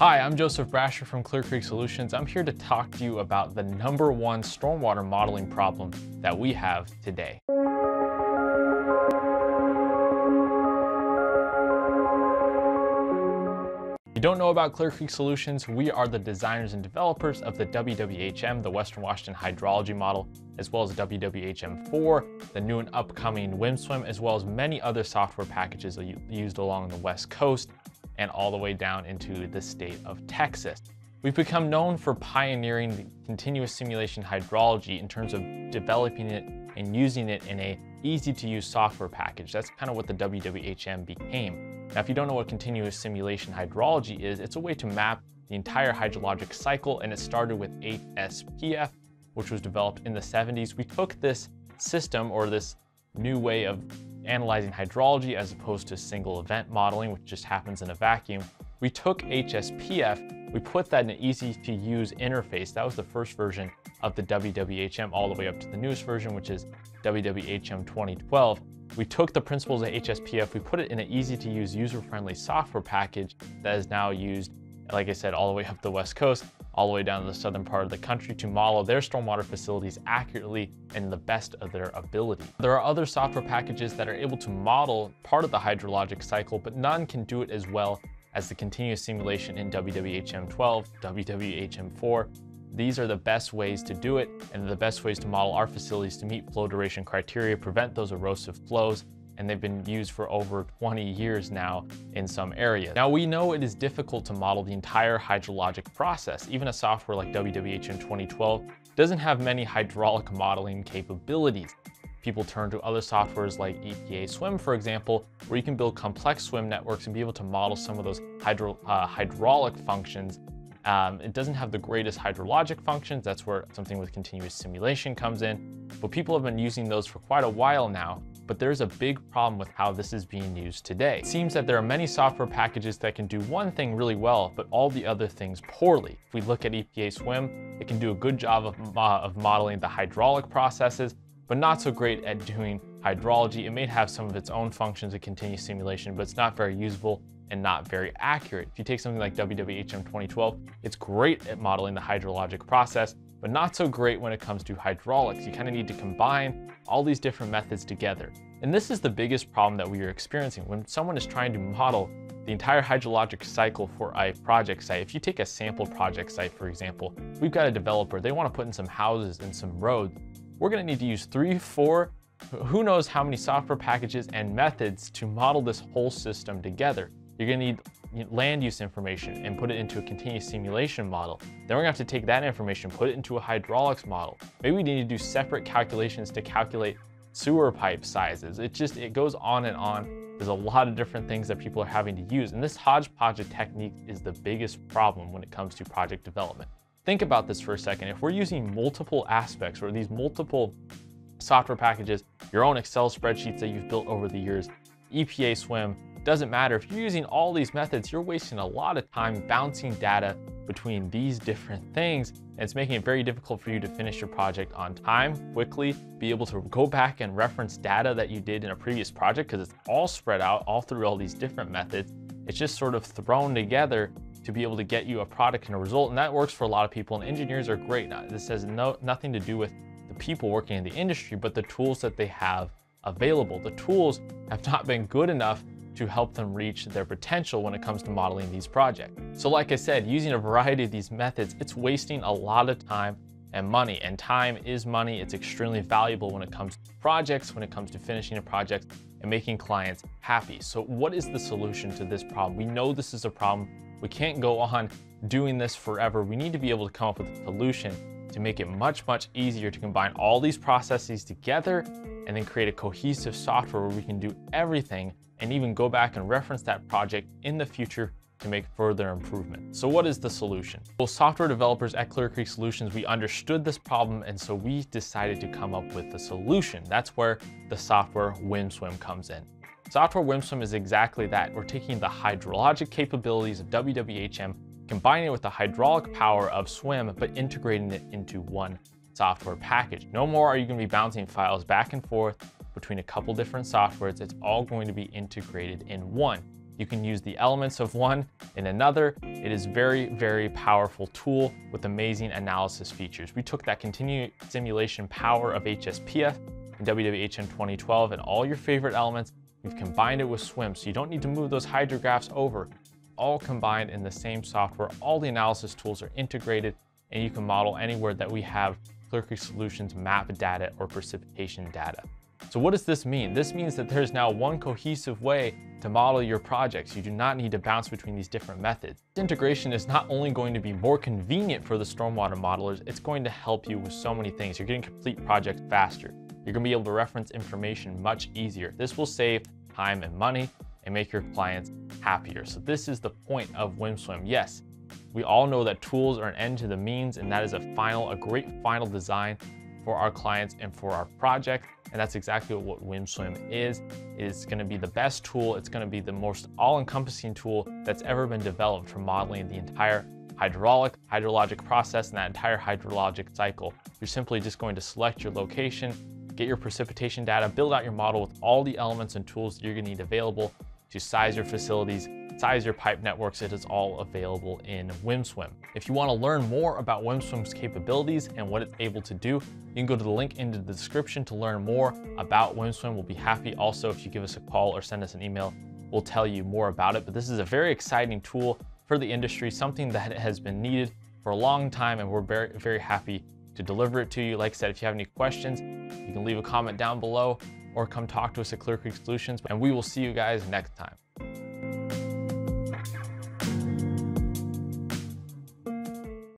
Hi, I'm Joseph Brascher from Clear Creek Solutions. I'm here to talk to you about the number one stormwater modeling problem that we have today. You don't know about Clear Creek Solutions, we are the designers and developers of the WWHM, the Western Washington Hydrology Model, as well as WWHM4, the new and upcoming WIMSWIM, as well as many other software packages used along the West Coast and all the way down into the state of Texas. We've become known for pioneering continuous simulation hydrology in terms of developing it and using it in a easy to use software package. That's kind of what the WWHM became. Now, if you don't know what continuous simulation hydrology is, it's a way to map the entire hydrologic cycle and it started with HSPF, which was developed in the 70s. We took this system or this new way of analyzing hydrology as opposed to single event modeling, which just happens in a vacuum. We took HSPF, we put that in an easy to use interface. That was the first version of the WWHM all the way up to the newest version, which is WWHM 2012. We took the principles of HSPF, we put it in an easy to use user-friendly software package that is now used, like I said, all the way up the West Coast all the way down to the southern part of the country to model their stormwater facilities accurately and the best of their ability. There are other software packages that are able to model part of the hydrologic cycle, but none can do it as well as the continuous simulation in WWHM12, WWHM4. These are the best ways to do it and the best ways to model our facilities to meet flow duration criteria, prevent those erosive flows, and they've been used for over 20 years now in some areas. Now we know it is difficult to model the entire hydrologic process. Even a software like WWHM 2012 doesn't have many hydraulic modeling capabilities. People turn to other softwares like EPA SWMM, for example, where you can build complex SWMM networks and be able to model some of those hydro, uh, hydraulic functions um, it doesn't have the greatest hydrologic functions. That's where something with continuous simulation comes in. But people have been using those for quite a while now but there's a big problem with how this is being used today. It seems that there are many software packages that can do one thing really well, but all the other things poorly. If we look at EPA SWMM, it can do a good job of, uh, of modeling the hydraulic processes, but not so great at doing hydrology. It may have some of its own functions of continuous simulation, but it's not very usable and not very accurate. If you take something like WWHM 2012, it's great at modeling the hydrologic process, but not so great when it comes to hydraulics. You kind of need to combine all these different methods together. And this is the biggest problem that we are experiencing when someone is trying to model the entire hydrologic cycle for a project site. If you take a sample project site, for example, we've got a developer, they want to put in some houses and some roads. We're going to need to use three, four, who knows how many software packages and methods to model this whole system together. You're to need land use information and put it into a continuous simulation model. Then we're gonna have to take that information, put it into a hydraulics model. Maybe we need to do separate calculations to calculate sewer pipe sizes. It just, it goes on and on. There's a lot of different things that people are having to use. And this hodgepodge of technique is the biggest problem when it comes to project development. Think about this for a second. If we're using multiple aspects or these multiple software packages, your own Excel spreadsheets that you've built over the years, EPA SWMM, doesn't matter. If you're using all these methods, you're wasting a lot of time bouncing data between these different things. And it's making it very difficult for you to finish your project on time, quickly, be able to go back and reference data that you did in a previous project because it's all spread out all through all these different methods. It's just sort of thrown together to be able to get you a product and a result. And that works for a lot of people and engineers are great. Now, this has no, nothing to do with the people working in the industry, but the tools that they have available. The tools have not been good enough to help them reach their potential when it comes to modeling these projects. So like I said, using a variety of these methods, it's wasting a lot of time and money. And time is money. It's extremely valuable when it comes to projects, when it comes to finishing a project and making clients happy. So what is the solution to this problem? We know this is a problem. We can't go on doing this forever. We need to be able to come up with a solution to make it much, much easier to combine all these processes together and then create a cohesive software where we can do everything and even go back and reference that project in the future to make further improvement. So what is the solution? Well, software developers at Clear Creek Solutions, we understood this problem and so we decided to come up with the solution. That's where the software WIMSWIM comes in. Software WIMSWIM is exactly that. We're taking the hydrologic capabilities of WWHM, combining it with the hydraulic power of SWMM, but integrating it into one software package. No more are you gonna be bouncing files back and forth between a couple different softwares. It's all going to be integrated in one. You can use the elements of one in another. It is very, very powerful tool with amazing analysis features. We took that continued simulation power of HSPF and WWHM 2012 and all your favorite elements, we've combined it with SWMM, so you don't need to move those hydrographs over. All combined in the same software. All the analysis tools are integrated and you can model anywhere that we have Creek Solutions map data or precipitation data. So what does this mean? This means that there's now one cohesive way to model your projects. You do not need to bounce between these different methods. Integration is not only going to be more convenient for the stormwater modelers, it's going to help you with so many things. You're getting complete projects faster. You're gonna be able to reference information much easier. This will save time and money and make your clients happier. So this is the point of WimSwim. Yes, we all know that tools are an end to the means and that is a final, a great final design for our clients and for our project. And that's exactly what WimSwim is. It is gonna be the best tool. It's gonna be the most all-encompassing tool that's ever been developed for modeling the entire hydraulic, hydrologic process and that entire hydrologic cycle. You're simply just going to select your location, get your precipitation data, build out your model with all the elements and tools that you're gonna need available to size your facilities, size your pipe networks, it is all available in WimSwim. If you wanna learn more about WimSwim's capabilities and what it's able to do, you can go to the link in the description to learn more about WimSwim. We'll be happy also if you give us a call or send us an email, we'll tell you more about it. But this is a very exciting tool for the industry, something that has been needed for a long time and we're very, very happy to deliver it to you. Like I said, if you have any questions, you can leave a comment down below or come talk to us at Clear Creek Solutions and we will see you guys next time.